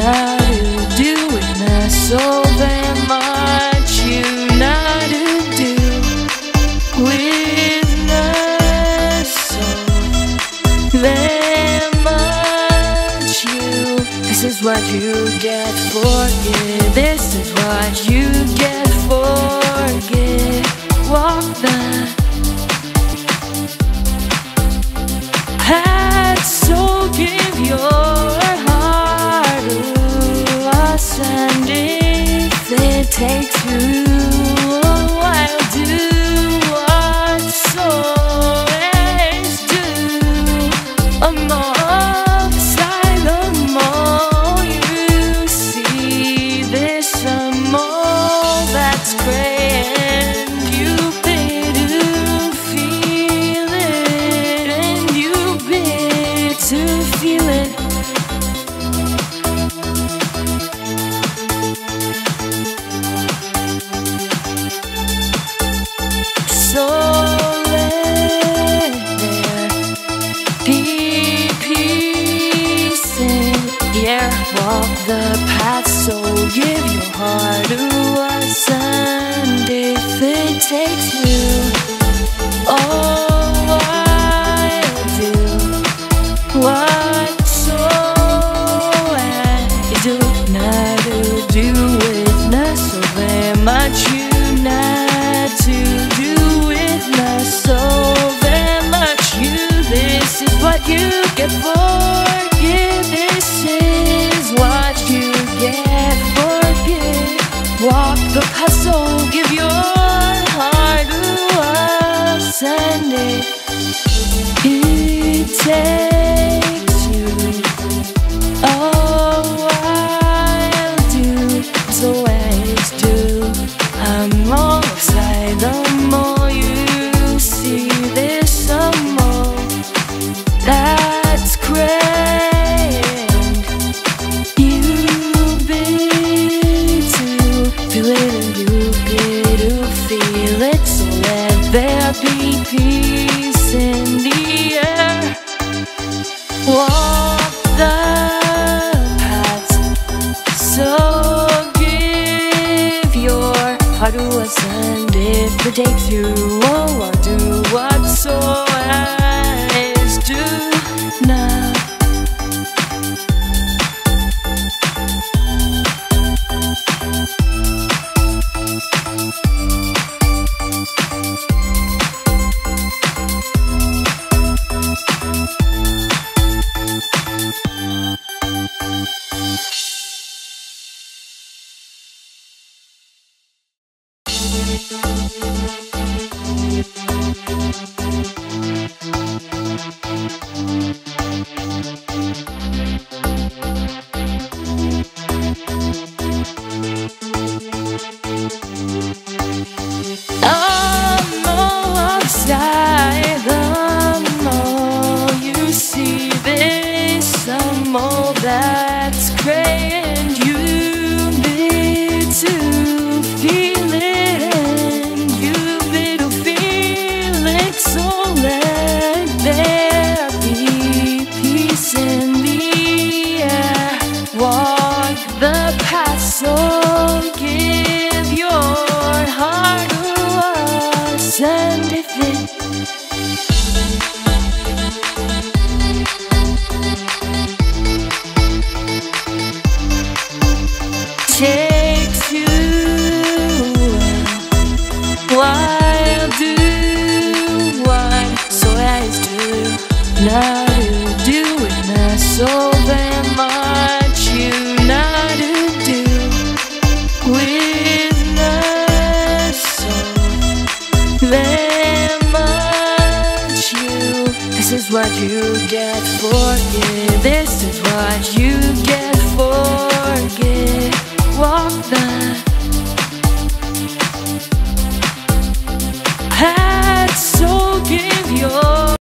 love. Take two. off the path, so give your heart to us. And if it takes you oh, all I'll do, whatsoever you do, not to do with not so very much you not to do with not so very much you. This is what you get for. ser. and if it takes you, oh, I do whatsoever. Thank you. the past, so give your heart to us, and if it love. What you get for it. This is what you get